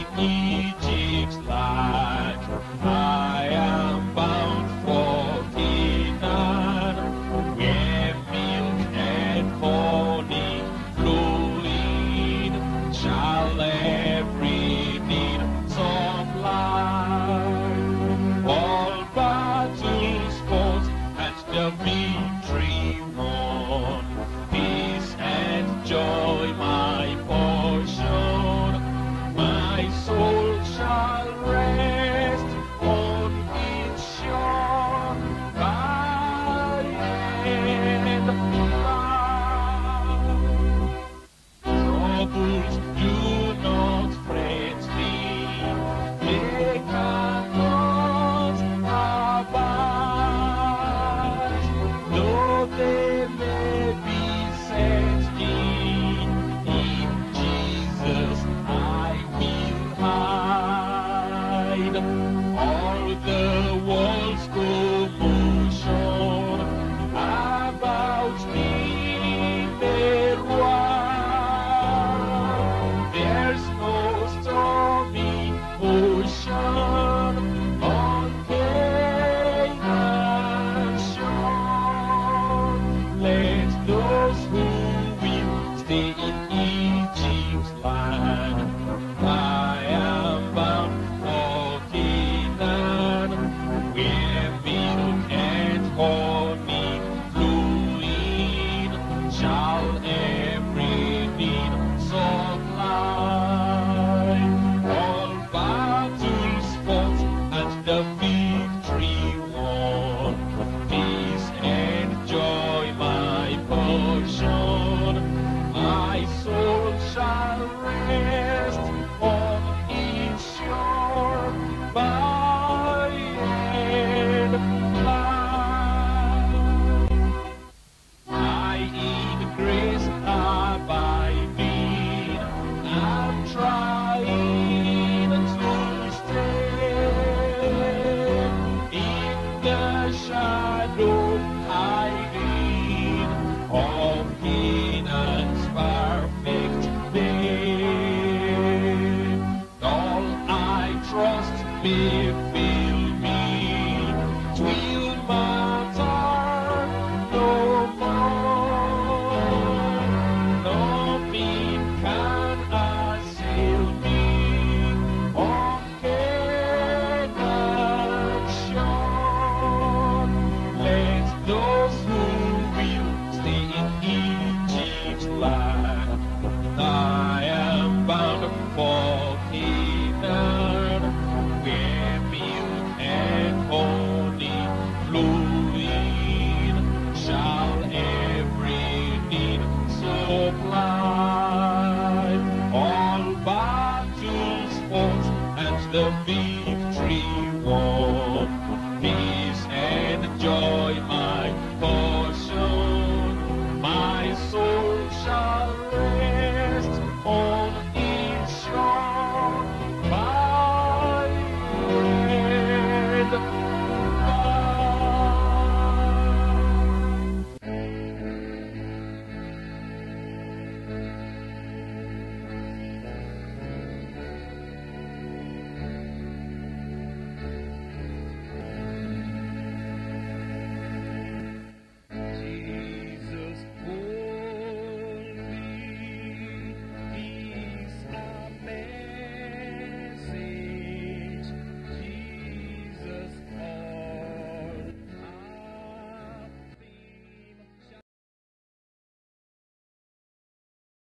Mm-hmm. The and I'm